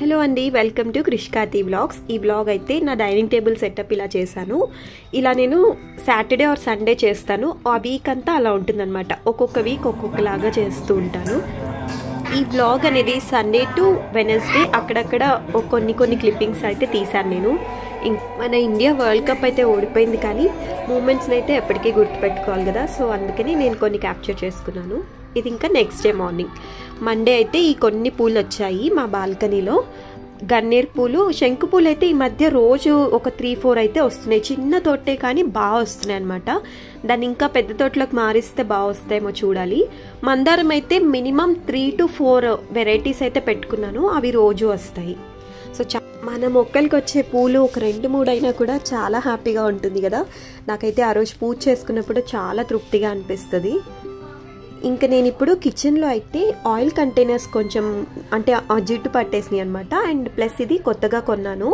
Hello అండి welcome to క్రిష్కాతి blogs ఈ blog అయితే నా డైనింగ్ టేబుల్ సెటప్ ఇలా చేశాను. ఇలా నేను సాటర్డే ఆర్ సండే చేస్తాను. ఆ వీక్ అంతా అలా ఉంటుందన్నమాట. ఒక్కొక్క వీక్ ఒక్కొక్కలాగా చేస్తూ ఉంటాను. ఈ బ్లాగ్ అనేది సండే టు వెనస్డే అక్కడక్కడ కొన్ని కొన్ని క్లిప్పింగ్స్ అయితే తీశాను నేను. మన ఇండియా వరల్డ్ కప్ అయితే ఓడిపోయింది కానీ మూమెంట్స్ని అయితే ఎప్పటికీ గుర్తుపెట్టుకోవాలి కదా. సో అందుకని నేను కొన్ని క్యాప్చర్ చేసుకున్నాను. ఇది ఇంకా నెక్స్ట్ డే మార్నింగ్ మండే అయితే ఈ కొన్ని పూలు వచ్చాయి మా బాల్కనీలో. గన్నేరు పూలు శంకు పూలు అయితే ఈ మధ్య రోజు ఒక త్రీ ఫోర్ అయితే వస్తున్నాయి. చిన్న తోటే కానీ బాగా వస్తున్నాయి అనమాట దాన్ని ఇంకా పెద్ద తోటలోకి మారిస్తే బాగా వస్తాయేమో చూడాలి. మందారం అయితే minimum three to four varieties అయితే పెట్టుకున్నాను. అవి రోజు వస్తాయి. సో చా మన మొక్కలకి వచ్చే పూలు ఒక రెండు మూడు అయినా కూడా చాలా హ్యాపీగా ఉంటుంది కదా. నాకైతే ఆ రోజు పూజ చేసుకున్నప్పుడు చాలా తృప్తిగా అనిపిస్తుంది. ఇంకా నేను ఇప్పుడు కిచెన్లో అయితే ఆయిల్ కంటైనర్స్ కొంచెం అంటే ఆ జిడ్డు పట్టేసినాయి అనమాట అండ్ ప్లస్ ఇది కొత్తగా కొన్నాను.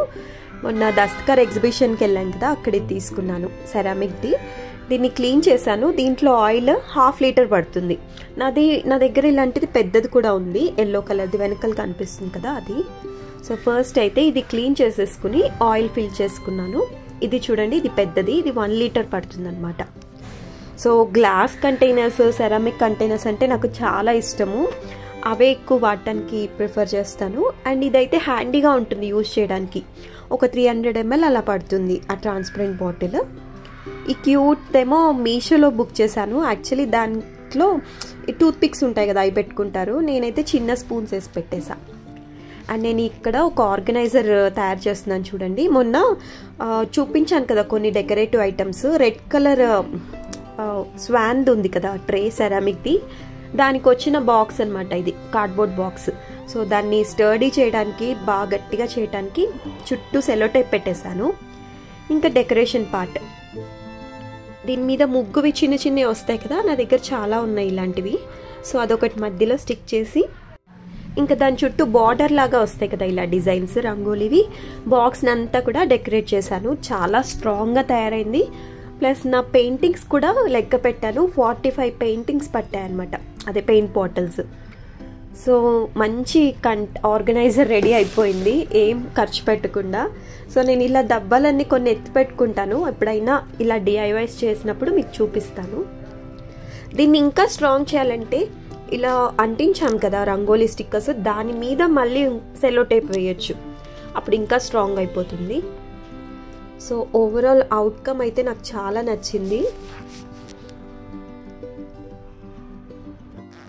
మొన్న దస్తకర్ ఎగ్జిబిషన్కి వెళ్ళాను కదా అక్కడే తీసుకున్నాను సెరామిక్ది దీన్ని క్లీన్ చేశాను. దీంట్లో ఆయిల్ హాఫ్ లీటర్ పడుతుంది. నాది నా దగ్గర ఇలాంటిది పెద్దది కూడా ఉంది. ఎల్లో కలర్ది వెనకాల కనిపిస్తుంది కదా అది. సో ఫస్ట్ అయితే ఇది క్లీన్ చేసేసుకుని ఆయిల్ ఫిల్ చేసుకున్నాను. ఇది చూడండి ఇది పెద్దది. ఇది వన్ లీటర్ పడుతుంది అనమాట so glass containers ceramic containers అంటే నాకు చాలా ఇష్టము. అవే ఎక్కువ వాడటానికి ప్రిఫర్ చేస్తాను. అండ్ ఇదైతే హ్యాండీగా ఉంటుంది యూజ్ చేయడానికి. ఒక త్రీ హండ్రెడ్ ఎంఎల్ అలా పడుతుంది ఆ ట్రాన్స్పరెంట్ బాటిల్. ఈ క్యూట్ ఏమో మీషోలో బుక్ చేశాను. యాక్చువల్లీ దాంట్లో టూత్ పిక్స్ ఉంటాయి కదా అవి పెట్టుకుంటారు. నేనైతే చిన్న స్పూన్స్ వేసి పెట్టేసా. అండ్ నేను ఇక్కడ ఒక ఆర్గనైజర్ తయారు చేస్తున్నాను చూడండి. మొన్న చూపించాను కదా కొన్ని డెకరేటివ్ ఐటమ్స్. రెడ్ కలర్ స్వాన్ది ఉంది కదా ట్రే సెరామిక్ది దానికి వచ్చిన బాక్స్ అనమాట ఇది కార్డ్బోర్డ్ బాక్స్. సో దాన్ని స్టడీ చేయడానికి బాగా గట్టిగా చేయడానికి చుట్టూ సెలో టైప్ పెట్టేశాను. ఇంకా డెకరేషన్ పార్ట్. దీని మీద ముగ్గువి చిన్న చిన్నవి వస్తాయి కదా నా దగ్గర చాలా ఉన్నాయి ఇలాంటివి. సో అదొకటి మధ్యలో స్టిక్ చేసి ఇంకా దాని చుట్టూ బార్డర్ లాగా వస్తాయి కదా ఇలా డిజైన్స్ రంగోలివి. బాక్స్ని అంతా కూడా డెకరేట్ చేశాను. చాలా స్ట్రాంగ్గా తయారైంది. ప్లస్ నా పెయింటింగ్స్ కూడా లెక్క పెట్టాను. ఫార్టీ ఫైవ్ పెయింటింగ్స్ పట్టాయి అనమాట అదే పెయింట్ బాటిల్స్. సో మంచి కంట్ ఆర్గనైజర్ రెడీ అయిపోయింది. ఏం ఖర్చు పెట్టకుండా. సో నేను ఇలా డబ్బాలన్నీ కొన్ని ఎత్తి పెట్టుకుంటాను. ఎప్పుడైనా ఇలా డిఐవైస్ చేసినప్పుడు మీకు చూపిస్తాను. దీన్ని ఇంకా స్ట్రాంగ్ చేయాలంటే ఇలా అంటించాం కదా రంగోలీ స్టిక్కర్స్. దాని మీద మళ్ళీ సెలో టేప్ వేయచ్చు. అప్పుడు ఇంకా స్ట్రాంగ్ అయిపోతుంది. సో ఓవరాల్ అవుట్కమ్ అయితే నాకు చాలా నచ్చింది.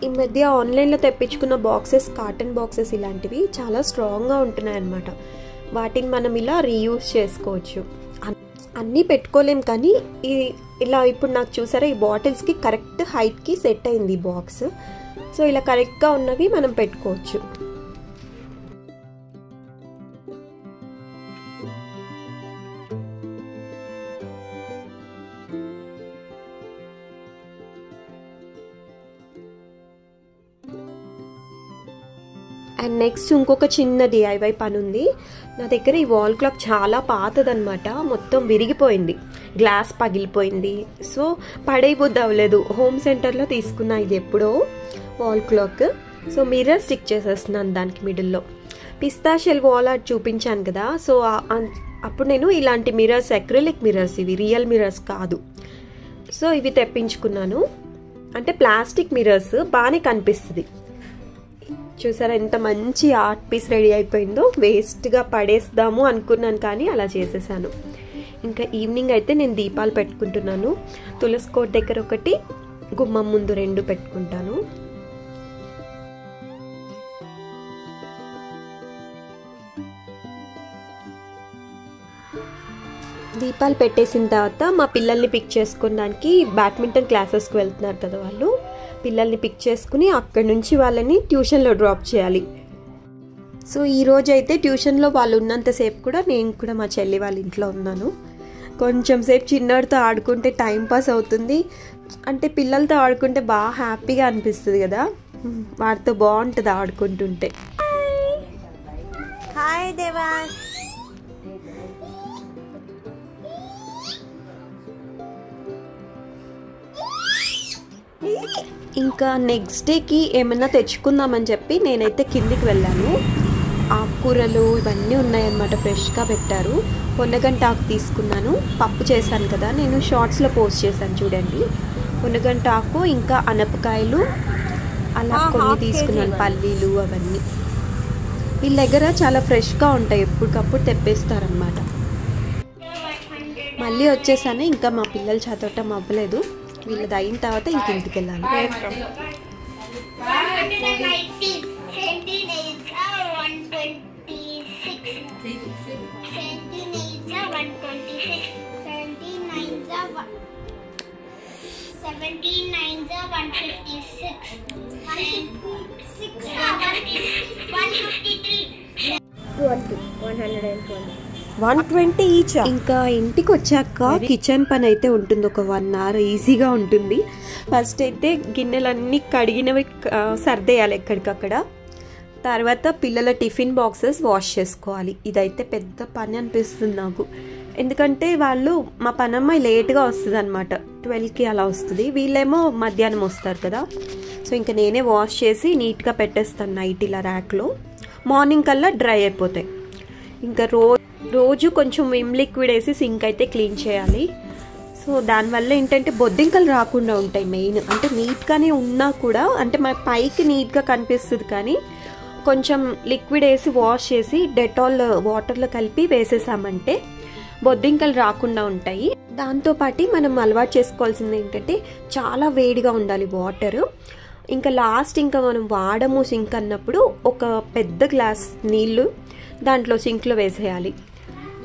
ఈ మధ్య ఆన్లైన్లో తెప్పించుకున్న బాక్సెస్ కాటన్ బాక్సెస్ ఇలాంటివి చాలా స్ట్రాంగ్గా ఉంటున్నాయి అన్నమాట వాటిని మనం ఇలా రీయూజ్ చేసుకోవచ్చు. అన్- అన్నీ పెట్టుకోలేం కానీ ఈ ఇలా ఇప్పుడు నాకు చూసారా ఈ బాటిల్స్కి కరెక్ట్ హైట్కి సెట్ అయింది ఈ బాక్స్ సో ఇలా కరెక్ట్గా ఉన్నవి మనం పెట్టుకోవచ్చు. అండ్ నెక్స్ట్ ఇంకొక చిన్న డిఐవై పని ఉంది నా దగ్గర ఈ వాల్ క్లాక్ చాలా పాతదనమాట మొత్తం విరిగిపోయింది. గ్లాస్ పగిలిపోయింది. సో పడైపోద్ది అవ్వలేదు హోమ్ సెంటర్లో తీసుకున్నా ఇది ఎప్పుడో wall clock so mirror stick చేసేస్తున్నాను దానికి మిడిల్లో పిస్తాషియల్ వాల్ ఆర్ట్ చూపించాను కదా. సో అన్- అప్పుడు నేను ఇలాంటి మిర్రర్స్ అక్రిలిక్ మిర్రర్స్ ఇవి రియల్ మిర్రర్స్ కాదు. సో ఇవి తెప్పించుకున్నాను. అంటే ప్లాస్టిక్ మిర్రర్స్ బాగానే కనిపిస్తుంది. చూసారా ఎంత మంచి ఆర్ట్ పీస్ రెడీ అయిపోయిందో. వేస్ట్గా పడేస్తాము అనుకున్నాను కానీ అలా చేసేసాను. ఇంకా ఈవినింగ్ అయితే నేను దీపాలు పెట్టుకుంటున్నాను. తులసి కోట్ దగ్గర ఒకటి గుమ్మం ముందు రెండు పెట్టుకుంటాను. దీపాలు పెట్టేసిన తర్వాత మా పిల్లల్ని పిక్ చేసుకోవడానికి బ్యాడ్మింటన్ క్లాసెస్కి వెళ్తున్నారు కదా వాళ్ళు. పిల్లల్ని పిక్ చేసుకుని అక్కడి నుంచి వాళ్ళని ట్యూషన్లో డ్రాప్ చేయాలి. సో ఈ రోజు అయితే ట్యూషన్లో వాళ్ళు ఉన్నంతసేపు కూడా నేను కూడా మా చెల్లి వాళ్ళ ఇంట్లో ఉన్నాను. కొంచెం సేపు చిన్నోడితో ఆడుకుంటే టైం పాస్ అవుతుంది. అంటే పిల్లలతో ఆడుకుంటే బాగా హ్యాపీగా అనిపిస్తుంది కదా. వాటితో బాగుంటుంది ఆడుకుంటుంటే. హాయ్ దేవా. ఇంకా నెక్స్ట్ డేకి ఏమైనా తెచ్చుకుందామని చెప్పి నేనైతే కిందికి వెళ్ళాను. ఆకుకూరలు ఇవన్నీ ఉన్నాయన్నమాట ఫ్రెష్గా పెట్టారు. పొన్నగంట ఆకు తీసుకున్నాను. పప్పు చేశాను కదా నేను షార్ట్స్లో పోస్ట్ చేశాను చూడండి. పొన్నగంట ఆకు ఇంకా అనపకాయలు అలా కొన్ని తీసుకున్నాను. పల్లీలు అవన్నీ. వీళ్ళ దగ్గర చాలా ఫ్రెష్గా ఉంటాయి ఎప్పటికప్పుడు తెప్పేస్తారనమాట మళ్ళీ వచ్చేసాను ఇంకా మా పిల్లలు చదవటం అవ్వలేదు వీళ్ళది అయిన తర్వాత ఇంక ఇంటికి వెళ్ళాలి one hundred and twenty one twenty each ఇంకా ఇంటికి వచ్చాక కిచెన్ పని అయితే ఉంటుంది. ఒక వన్ అవర్ ఈజీగా ఉంటుంది. ఫస్ట్ అయితే గిన్నెలన్నీ కడిగినవి సర్దేయాలి ఎక్కడికక్కడ. తర్వాత పిల్లల టిఫిన్ బాక్సెస్ వాష్ చేసుకోవాలి. ఇదైతే పెద్ద పని అనిపిస్తుంది నాకు. ఎందుకంటే వాళ్ళు మా పనమ్మాయి లేట్గా వస్తుంది అనమాట ట్వెల్వ్కి అలా వస్తుంది. వీళ్ళేమో మధ్యాహ్నం వస్తారు కదా. సో ఇంకా నేనే వాష్ చేసి నీట్గా పెట్టేస్తాను నైట్ ఇలా ర్యాక్లో. మార్నింగ్ కల్లా డ్రై అయిపోతాయి. ఇంకా రో రోజు కొంచెం విమ్ లిక్విడ్ వేసి సింక్ అయితే క్లీన్ చేయాలి. సో దానివల్ల ఏంటంటే బొద్దింకలు రాకుండా ఉంటాయి మెయిన్. అంటే నీట్గానే ఉన్నా కూడా అంటే మన పైకి నీట్గా కనిపిస్తుంది కానీ కొంచెం లిక్విడ్ వేసి వాష్ చేసి డెటాల్ వాటర్లో కలిపి వేసేసామంటే బొద్దింకలు రాకుండా ఉంటాయి. దాంతోపాటు మనం అలవాటు చేసుకోవాల్సింది ఏంటంటే చాలా వేడిగా ఉండాలి వాటర్. ఇంకా లాస్ట్ ఇంకా మనం వాడము సింక్ అన్నప్పుడు ఒక పెద్ద గ్లాస్ నీళ్ళు దాంట్లో సింక్లో వేసేయాలి.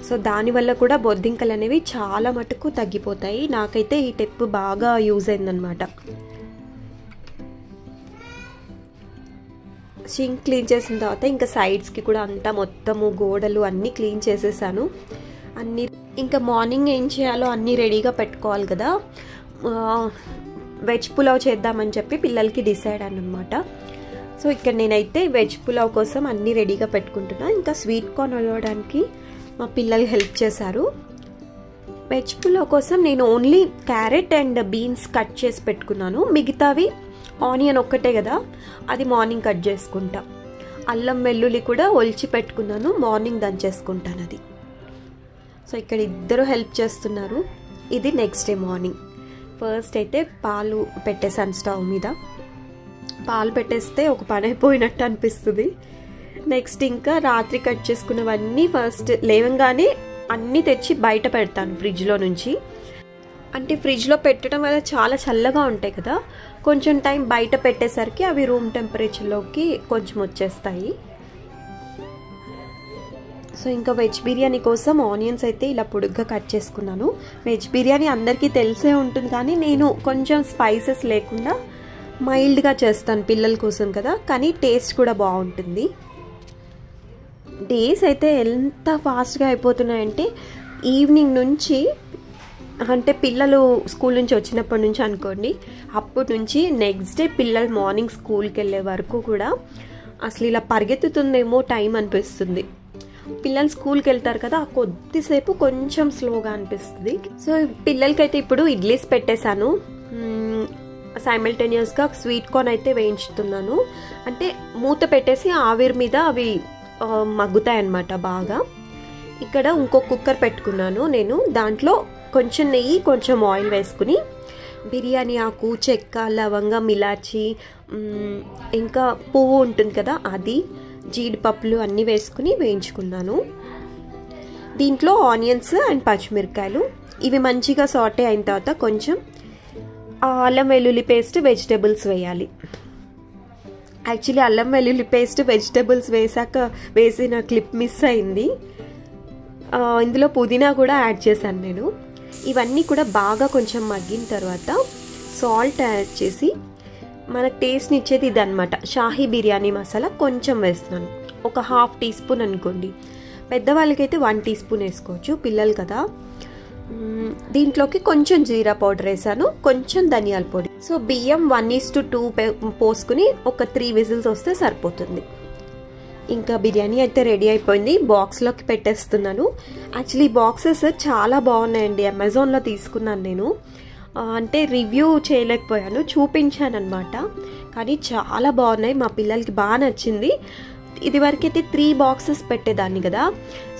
సో దానివల్ల కూడా బొద్దింకలు అనేవి చాలా మటుకు తగ్గిపోతాయి. నాకైతే ఈ టెప్ బాగా యూజ్ అయిందనమాట సింక్ క్లీన్ చేసిన తర్వాత ఇంకా సైడ్స్కి కూడా అంతా మొత్తము గోడలు అన్నీ క్లీన్ చేసేసాను. అన్నీ ఇంకా మార్నింగ్ ఏం చేయాలో అన్నీ రెడీగా పెట్టుకోవాలి కదా. వెజ్ పులావ్ చేద్దామని చెప్పి పిల్లలకి డిసైడ్ అనమాట సో ఇక్కడ నేనైతే వెజ్ పులావ్ కోసం అన్నీ రెడీగా పెట్టుకుంటున్నా. ఇంకా స్వీట్ కార్న్ అలవడానికి మా పిల్లలు హెల్ప్ చేశారు. వెజ్ పులావ్ కోసం నేను only carrot and beans cut చేసి పెట్టుకున్నాను. మిగతావి ఆనియన్ ఒక్కటే కదా అది మార్నింగ్ కట్ చేసుకుంటా. అల్లం వెల్లుల్లి కూడా ఒలిచి పెట్టుకున్నాను మార్నింగ్ దంచేసుకుంటాను అది. సో ఇక్కడ ఇద్దరు హెల్ప్ చేస్తున్నారు. ఇది నెక్స్ట్ డే మార్నింగ్ ఫస్ట్ అయితే పాలు పెట్టేసాను స్టవ్ మీద. పాలు పెట్టేస్తే ఒక పని అయిపోయినట్టు అనిపిస్తుంది. నెక్స్ట్ ఇంకా రాత్రి కట్ చేసుకున్నవన్నీ ఫస్ట్ లేవంగానే అన్నీ తెచ్చి బయట పెడతాను ఫ్రిడ్జ్లో నుంచి. అంటే ఫ్రిడ్జ్లో పెట్టడం వల్ల చాలా చల్లగా ఉంటాయి కదా. కొంచెం టైం బయట పెట్టేసరికి అవి రూమ్ టెంపరేచర్లోకి కొంచెం వచ్చేస్తాయి. సో ఇంకా వెజ్ బిర్యానీ కోసం ఆనియన్స్ అయితే ఇలా పొడుగ్గా కట్ చేసుకున్నాను. వెజ్ బిర్యానీ అందరికీ తెలిసే ఉంటుంది కానీ నేను కొంచెం స్పైసెస్ లేకుండా మైల్డ్గా చేస్తాను పిల్లల కోసం కదా. కానీ టేస్ట్ కూడా బాగుంటుంది. డేస్ అయితే ఎంత ఫాస్ట్గా అయిపోతున్నాయంటే ఈవినింగ్ నుంచి అంటే పిల్లలు స్కూల్ నుంచి వచ్చినప్పటి నుంచి అనుకోండి అప్పటి నుంచి నెక్స్ట్ డే పిల్లలు మార్నింగ్ స్కూల్కి వెళ్ళే వరకు కూడా అసలు ఇలా పరిగెత్తుతుందేమో టైం అనిపిస్తుంది. పిల్లలు స్కూల్కి వెళ్తారు కదా కొద్దిసేపు కొంచెం స్లోగా అనిపిస్తుంది. సో పిల్లలకైతే ఇప్పుడు ఇడ్లీస్ పెట్టేశాను. సైమల్టేనియస్గా స్వీట్ కార్న్ అయితే వేయించుతున్నాను. అంటే మూత పెట్టేసి ఆవిరి మీద అవి మగ్గుతాయన్నమాట బాగా. ఇక్కడ ఇంకో కుక్కర్ పెట్టుకున్నాను నేను. దాంట్లో కొంచెం నెయ్యి కొంచెం ఆయిల్ వేసుకుని బిర్యానీ ఆకు చెక్క లవంగం ఇలాచి ఇంకా పువ్వు ఉంటుంది కదా అది జీడిపప్పులు అన్నీ వేసుకుని వేయించుకున్నాను. దీంట్లో ఆనియన్స్ అండ్ పచ్చిమిరకాయలు. ఇవి మంచిగా సాటే అయిన తర్వాత కొంచెం అల్లం వెల్లుల్లి పేస్ట్ వెజిటేబుల్స్ వేయాలి. యాక్చువల్లీ అల్లం వెల్లుల్లి పేస్ట్ వెజిటేబుల్స్ వేసాక వేసిన క్లిప్ మిస్ అయింది. ఇందులో పుదీనా కూడా యాడ్ చేశాను నేను. ఇవన్నీ కూడా బాగా కొంచెం మగ్గిన తర్వాత సాల్ట్ యాడ్ చేసి మనకు టేస్ట్ని ఇచ్చేది ఇది షాహీ బిర్యానీ మసాలా కొంచెం వేస్తున్నాను. ఒక హాఫ్ టీ స్పూన్ అనుకోండి. పెద్దవాళ్ళకైతే వన్ టీ స్పూన్ వేసుకోవచ్చు. పిల్లలు కదా. దీంట్లోకి కొంచెం జీరా పౌడర్ వేసాను కొంచెం ధనియాల పొడి. సో బియ్యం వన్ ఈస్ టు టూ పోసుకుని ఒక త్రీ విజిల్స్ వస్తే సరిపోతుంది. ఇంకా బిర్యానీ అయితే రెడీ అయిపోయింది బాక్స్లోకి పెట్టేస్తున్నాను. యాక్చువల్లీ బాక్సెస్ చాలా బాగున్నాయండి అమెజాన్లో తీసుకున్నాను నేను. అంటే రివ్యూ చేయలేకపోయాను చూపించాను అనమాట కానీ చాలా బాగున్నాయి మా పిల్లలకి బాగా నచ్చింది. ఇది వరకైతే త్రీ బాక్సెస్ పెట్టేదాన్ని కదా.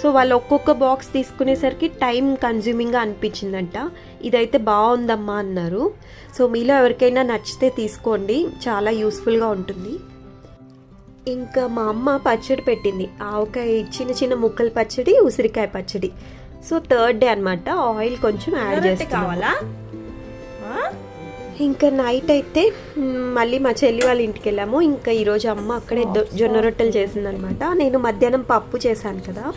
సో వాళ్ళు ఒక్కొక్క బాక్స్ తీసుకునేసరికి టైం కన్జ్యూమింగ్గా అనిపించిందంట. ఇదైతే బాగుందమ్మా అన్నారు. సో మీలో ఎవరికైనా నచ్చితే తీసుకోండి. చాలా యూస్ఫుల్గా ఉంటుంది. ఇంకా మా అమ్మ పచ్చడి పెట్టింది. ఆవకాయ చిన్న చిన్న ముక్కల పచ్చడి ఉసిరికాయ పచ్చడి. సో థర్డ్ డే అనమాట ఆయిల్ కొంచెం యాడ్ చేస్తాను కావాలా? ఇంకా నైట్ అయితే మళ్ళీ మా చెల్లి వాళ్ళ ఇంటికి వెళ్ళాము. ఇంకా ఈరోజు అమ్మ అక్కడే జొన్న రొట్టెలు చేసిందనమాట. నేను మధ్యాహ్నం పప్పు చేశాను కదా.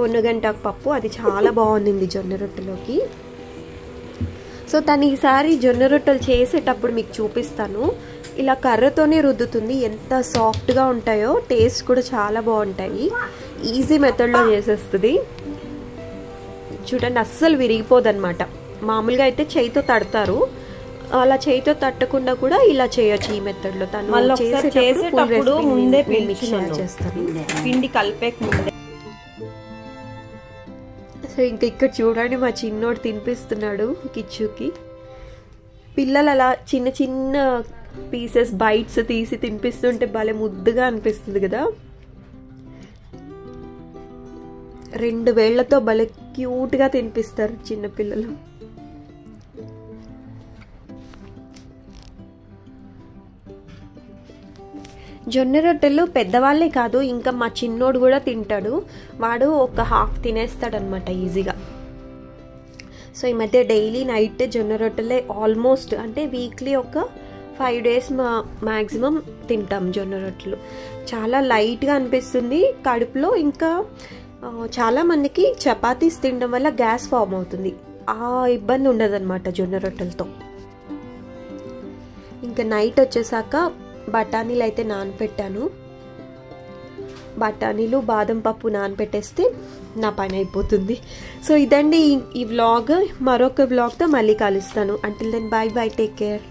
పొన్నుగంటాకు పప్పు. అది చాలా బాగుంది జొన్న రొట్టెలోకి. సో తను ఈసారి జొన్న రొట్టెలు చేసేటప్పుడు మీకు చూపిస్తాను. ఇలా కర్రతోనే రుద్దుతుంది. ఎంత సాఫ్ట్గా ఉంటాయో టేస్ట్ కూడా చాలా బాగుంటాయి. ఈజీ మెథడ్లో చేసేస్తుంది. చూడండి అస్సలు విరిగిపోదన్నమాట మామూలుగా అయితే చేయితో తడతారు. అలా చేయితో తట్టకుండా కూడా ఇలా చేయొచ్చు ఈ మెథడ్లో. తను చేసేటప్పుడు ముందే. చేస్తాను. పిండి కలిపేక ముందే. సో ఇంకా ఇక్కడ చూడండి మా చిన్నోడు తినిపిస్తున్నాడు కిచ్చుకి. పిల్లలు అలా చిన్న చిన్న పీసెస్ బైట్స్ తీసి తినిపిస్తుంటే భలే ముద్దుగా అనిపిస్తుంది కదా. రెండు వేళ్ళతో భలే క్యూట్గా తినిపిస్తారు చిన్నపిల్లలు జొన్న రొట్టెలు పెద్దవాళ్ళే కాదు ఇంకా మా చిన్నోడు కూడా తింటాడు. వాడు ఒక హాఫ్ తినేస్తాడనమాట ఈజీగా. సో ఈ మధ్య డైలీ నైట్ జొన్న రొట్టెలే ఆల్మోస్ట్ అంటే వీక్లీ ఒక ఫైవ్ డేస్ మా మ్యాక్సిమం తింటాం జొన్న రొట్టెలు. చాలా లైట్గా అనిపిస్తుంది కడుపులో ఇంకా చాలామందికి చాలా చపాతీస్ తినడం వల్ల గ్యాస్ ఫామ్ అవుతుంది. ఆ ఇబ్బంది ఉండదన్నమాట జొన్న రొట్టెలతో. ఇంకా నైట్ వచ్చేసాక బఠానీలు అయితే నానపెట్టాను. బఠానీలు బాదం పప్పు నానపెట్టేస్తే నా పని అయిపోతుంది. సో ఇదండి ఈ- వ్లాగ్ మరొక వ్లాగ్తో మళ్ళీ కలుస్తాను. Until then bye bye take care